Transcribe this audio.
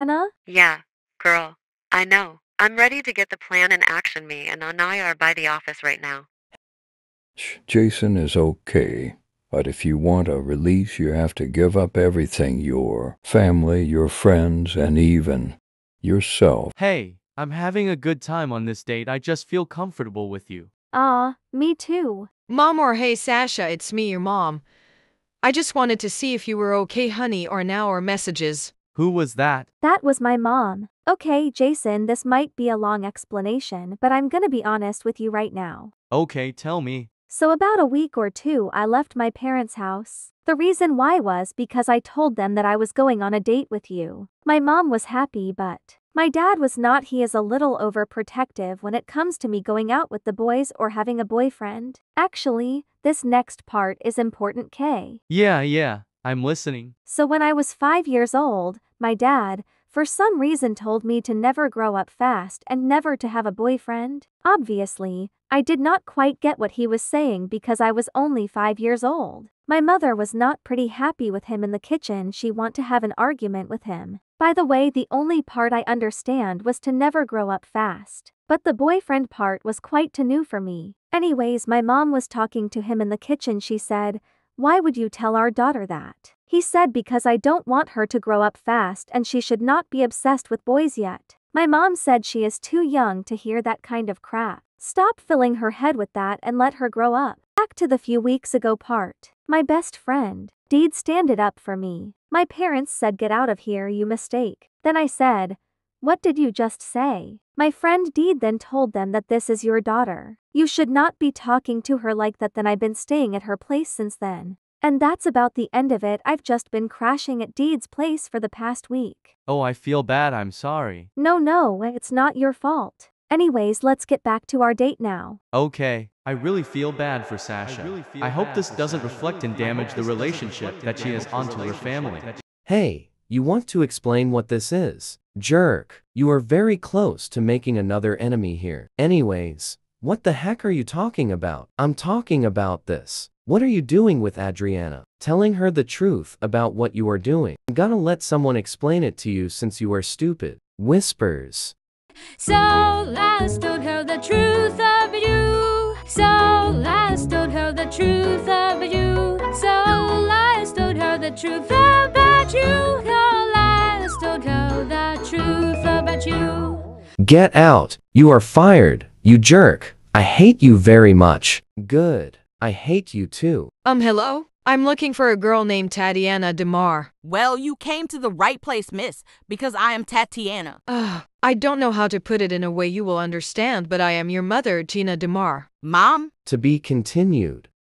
Anna? Yeah, girl. I know. I'm ready to get the plan in action me and Anaya are by the office right now. Jason is okay, but if you want a release, you have to give up everything your family, your friends, and even yourself. Hey, I'm having a good time on this date. I just feel comfortable with you. Ah, me too. Mom or hey Sasha, it's me, your mom. I just wanted to see if you were okay, honey, or now or messages. Who was that? That was my mom. Okay, Jason, this might be a long explanation, but I'm gonna be honest with you right now. Okay, tell me. So, about a week or two, I left my parents' house. The reason why was because I told them that I was going on a date with you. My mom was happy, but my dad was not. He is a little overprotective when it comes to me going out with the boys or having a boyfriend. Actually, this next part is important, K. Yeah, yeah, I'm listening. So, when I was five years old, my dad, for some reason, told me to never grow up fast and never to have a boyfriend. Obviously, I did not quite get what he was saying because I was only five years old. My mother was not pretty happy with him in the kitchen, she want to have an argument with him. By the way, the only part I understand was to never grow up fast. But the boyfriend part was quite too new for me. Anyways, my mom was talking to him in the kitchen. She said, Why would you tell our daughter that? He said because I don't want her to grow up fast and she should not be obsessed with boys yet. My mom said she is too young to hear that kind of crap. Stop filling her head with that and let her grow up. Back to the few weeks ago part. My best friend, Deed standed up for me. My parents said get out of here you mistake. Then I said, what did you just say? My friend Deed then told them that this is your daughter. You should not be talking to her like that then I've been staying at her place since then. And that's about the end of it I've just been crashing at Deed's place for the past week. Oh, I feel bad. I'm sorry. No no, it's not your fault. Anyways let's get back to our date now. Okay, I really feel bad for Sasha. I hope this doesn't reflect and damage the relationship that she has onto her family. Hey, you want to explain what this is? Jerk, you are very close to making another enemy here. Anyways, what the heck are you talking about? I'm talking about this. What are you doing with Adriana? Telling her the truth about what you are doing. I'm gonna let someone explain it to you since you are stupid. Whispers. So last told her the truth of you. So last told her the truth of you. So last told her the truth about you. So last told her the truth about you. Get out. You are fired, you jerk. I hate you very much. Good. I hate you too. Um, hello? I'm looking for a girl named Tatiana DeMar. Well, you came to the right place, miss, because I am Tatiana. Ugh, I don't know how to put it in a way you will understand, but I am your mother, Gina DeMar. Mom? To be continued.